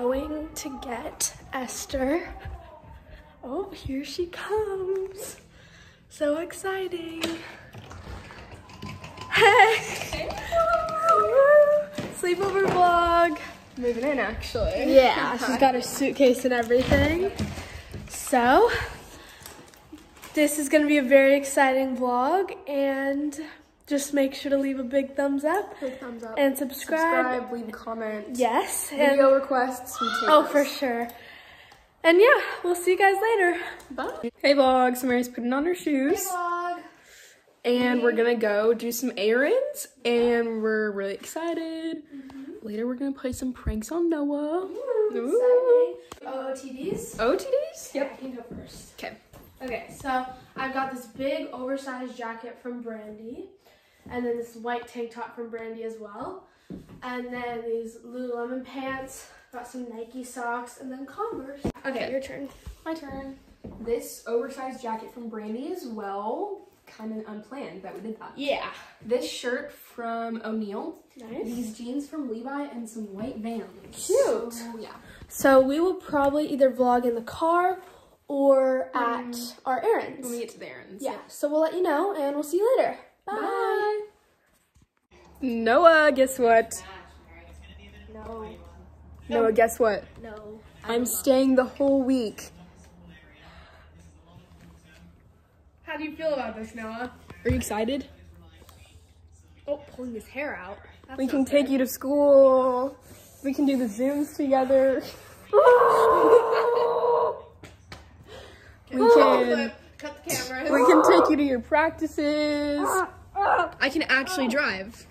going to get Esther. Oh, here she comes. So exciting. Hey! Sleepover vlog. Moving in, actually. Yeah, she's got her suitcase and everything. So, this is gonna be a very exciting vlog and just make sure to leave a big thumbs up Big thumbs up. and subscribe. Subscribe, leave a comment. Yes. Video And, requests. Oh, those. for sure. And yeah, we'll see you guys later. Bye. Hey vlog, So Mary's putting on her shoes. Vlog. And we're gonna go do some errands and we're really excited. Mm-hmm. Later we're gonna play some pranks on Noah. Ooh. OOTDs? Oh, OTDs? Yep. I can go first. Okay. Okay, so I've got this big oversized jacket from Brandy, and then this white tank top from Brandy as well, and then these Lululemon pants. Got some Nike socks, and then Converse. Okay, Okay. your turn. My turn. This oversized jacket from Brandy as well. Kind of unplanned that we did that. Yeah. This shirt from O'Neill. Nice. These jeans from Levi and some white vans. Cute. So, yeah. So we will probably either vlog in the car or at mm. our errands. When we get to the errands. yeah. So we'll let you know, and we'll see you later. Bye. Bye. Noah, guess what? No. Noah, guess what? No. I'm staying the whole week. How do you feel about this, Noah? Are you excited? Oh, pulling his hair out. That's We can fair. take you to school. We can do the Zooms together. we can Cut the camera. we can take you to your practices. Ah. I can actually drive.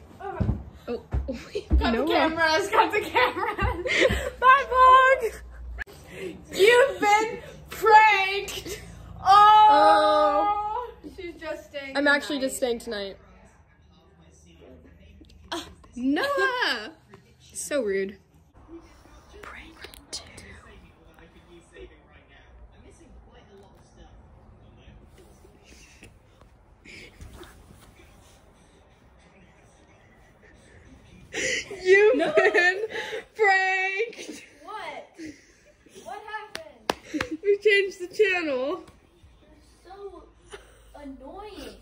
Oh, Cut Noah. the cameras. Cut the cameras. Bye, vlog. You've been pranked. Oh. She's just staying. I'm actually just staying tonight. Ah, Noah! so rude. Prank two. You've been pranked! What? What happened? We changed the channel. So annoying.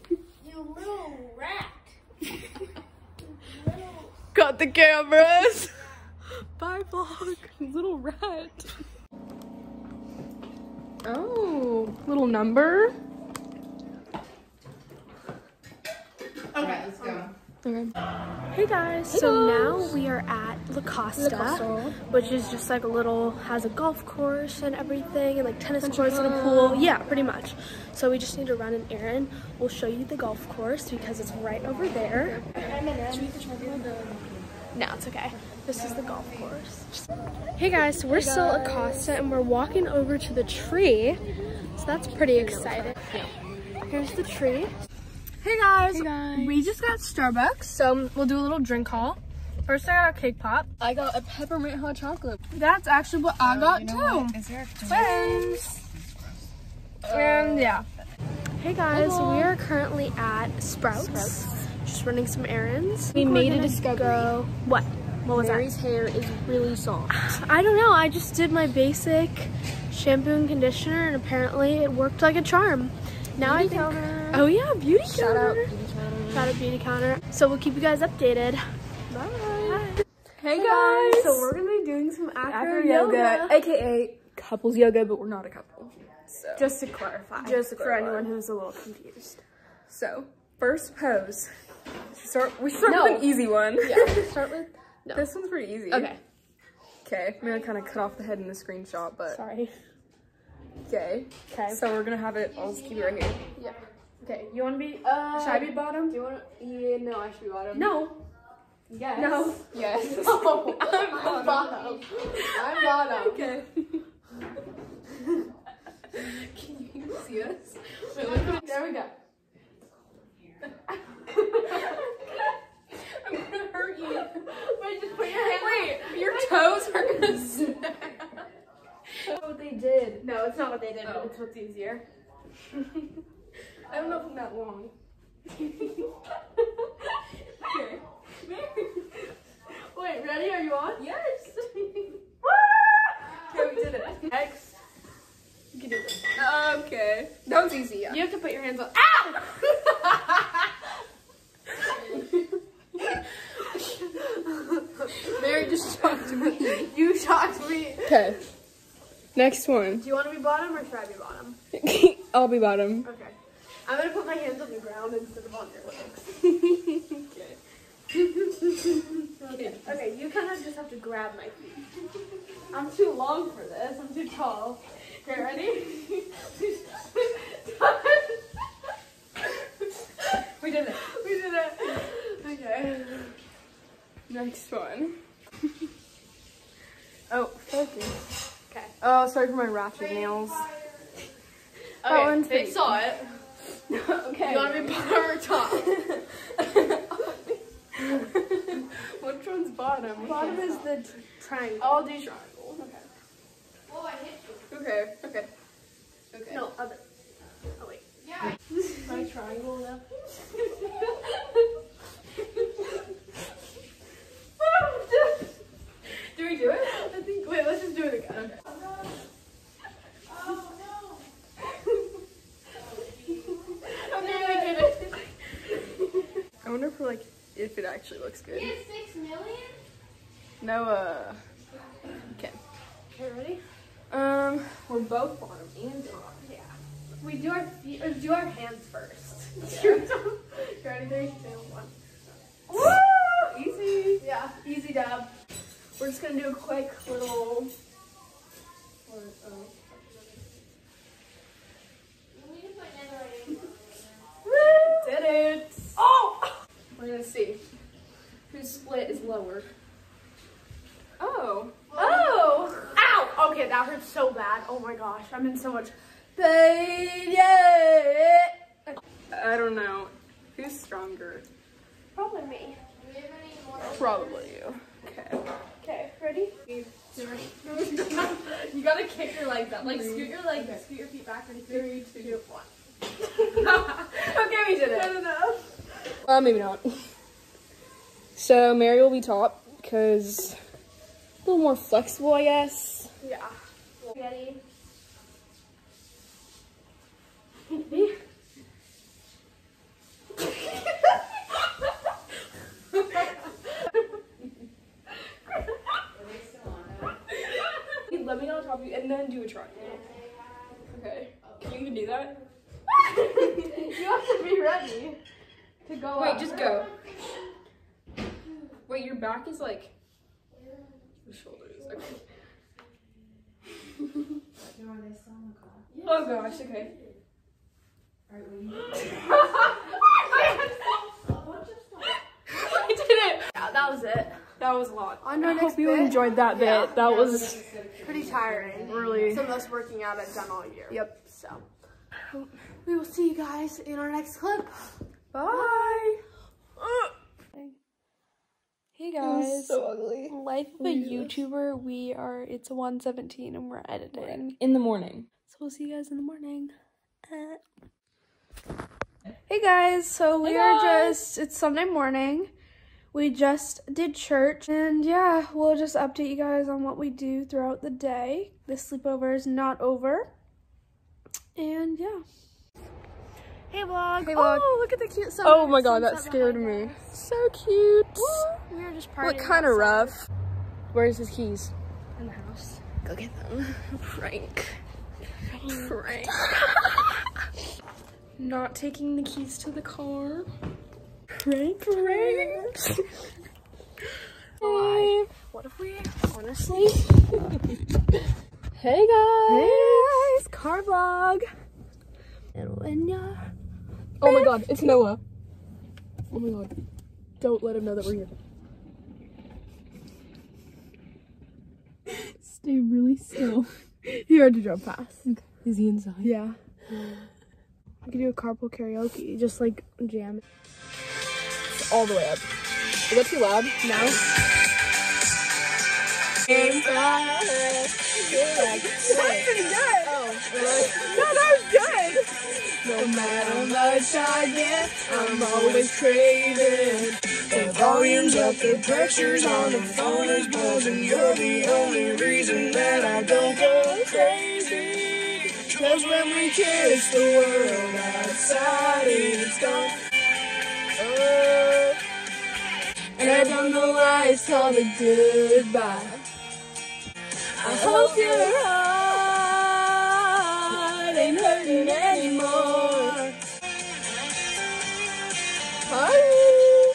You little rat. little. Got the cameras. Bye, vlog. Little rat. Oh, little number. Okay, let's go. Okay. Hey guys, so now we are at La Costa, Costa. which is just like a little, has a golf course and everything, and like tennis courts and a pool. Yeah, pretty much. So we just need to run an errand. We'll show you the golf course because it's right over there. No, it's okay. This is the golf course. Hey guys, so we're still at Costa and we're walking over to the tree. So that's pretty exciting. Here's the tree. Hey guys, hey guys. we just got Starbucks, so we'll do a little drink haul. First, I got a cake pop. I got a peppermint hot chocolate. That's actually what I got too. Is there Friends. And yeah. Hey guys, we are currently at Sprouts, just running some errands. We made a discovery. Go. What? What was Mary's hair is really soft. I don't know. I just did my basic shampoo and conditioner, and apparently it worked like a charm. Now I Beauty think. counter. Oh yeah, beauty Shout out beauty counter. Shout out Beautycounter. So we'll keep you guys updated. Bye. Bye. Hey guys. So we're gonna be doing some acro, Acro yoga. yoga, aka couples yoga, but we're not a couple. So, Just to clarify. Just to for anyone who's a little confused. so first pose. We start. We start No. with an easy one. Yeah. Start with. No. This one's pretty easy. Okay. Okay. I'm gonna kind of cut off the head in the screenshot, but Sorry. okay. Okay. So we're gonna have it. I'll just keep it right here. Yeah. Okay. You want to be? Uh, should I be bottom? Do you want to? Yeah, no, I should be bottom. No. Yes. No. Yes. Oh, I'm bottom. I'm bottom. Okay. Can you see us? Wait, There we go. I'm gonna hurt you. Wait, just put your hand. Wait, your toes are gonna snap. What they did. No, it's not what they did, oh. it's what's easier. I don't know if I'm that long. Okay. Wait, ready? Are you on? Yes. okay, we did it. X. You can do it. Okay. That was easy. Yeah. You have to put your hands on. Ow! Mary just shocked me. you shocked me. Okay. Next one. Do you want to be bottom or should I be bottom? I'll be bottom. Okay. I'm gonna put my hands on the ground instead of on your legs. okay. Okay, you kind of just have to grab my feet. I'm too long for this. I'm too tall. Okay, ready? We did it. we did it. Okay. Next one. oh, focus. Okay. Oh, sorry for my ratchet nails. Okay, one's they pretty saw it. okay. You want to be bottom or top? Which one's bottom? Bottom is the triangle. I'll do triangle. Okay. Oh, I hit you. Okay, okay. Okay. No, other. Oh wait. Yeah. This is my triangle now. Do we do it? I think. Wait, let's just do it again. Oh no. Okay, I did it. I wonder if like if it actually looks good. You had six million? No, uh. Okay. Okay, ready? Um, we're both bottom and top. Yeah. We do our feet, or do our hands first. You ready? Three, two, one. Woo! Easy. Yeah, easy dab. We're just gonna do a quick little. Or, oh. Lower. Oh. Oh! Ow! Okay, that hurts so bad. Oh my gosh, I'm in so much pain. Yeah. I don't know. Who's stronger? Probably me. Do we have any more? Probably you. Okay. Okay, ready? you gotta kick your legs up. Like scoot your legs, scoot your feet back, and three, two, one. okay, we did Good it. enough. Uh, maybe not. So Mary will be top because a little more flexible, I guess. Yeah. Ready? Let me on top of you and then do a triangle. Okay. Can you even do that? you have to be ready to go Wait, up. just go. Wait, your back is like the shoulders. Okay. Oh, oh gosh. Okay. I did it. Yeah, that was it. That was a lot. On our I next hope you bit. enjoyed that bit. Yeah. That was Pretty tiring. really. Some of us working out I've done all year. Yep. So we will see you guys in our next clip. Bye. Uh. Hey guys, so ugly. life of a YouTuber. We are. It's a 117 and we're editing. In the morning. So we'll see you guys in the morning. Uh. Hey guys, so we Hey are just. It's Sunday morning. We just did church, and yeah, we'll just update you guys on what we do throughout the day. The sleepover is not over, and yeah. Hey vlog. Hey, vlog. Oh, look at the cute sun. Oh my god, that scared me. So cute. We were just partying. Look kind of rough. Where's his keys? in the house. Go get them. Prank. Prank. Not taking the keys to the car. Prank. Prank. Hey. What if we honestly? Hey guys. Hey guys, car vlog. And when ya Oh my god, it's Noah. Oh my god. Don't let him know that we're here. Stay really still. he had to jump past. Is he inside? Yeah. I could do a carpool karaoke, just like jam. All the way up. Is that too loud? No. That's pretty good. Oh, really? No, that was good. No matter much I get, I'm always craving. The volume's up, the pressure's on, the phone is buzzing. You're the only reason that I don't go crazy. Cause when we kiss the world outside is gone. Oh. And I don't know why it's called a goodbye. I hope you're ain't hurting anymore. Bye.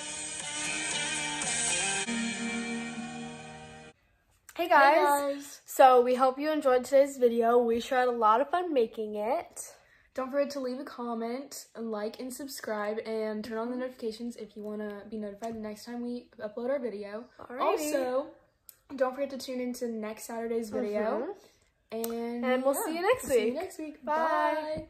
Hey guys. So we hope you enjoyed today's video. We sure had a lot of fun making it. Don't forget to leave a comment, and like, and subscribe, and turn on the notifications if you want to be notified the next time we upload our video. Alrighty. Also, don't forget to tune into next Saturday's video. Mm-hmm. And, And we'll see you next we'll See you week. next week. Bye. Bye.